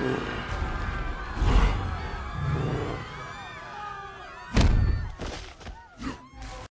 嗯。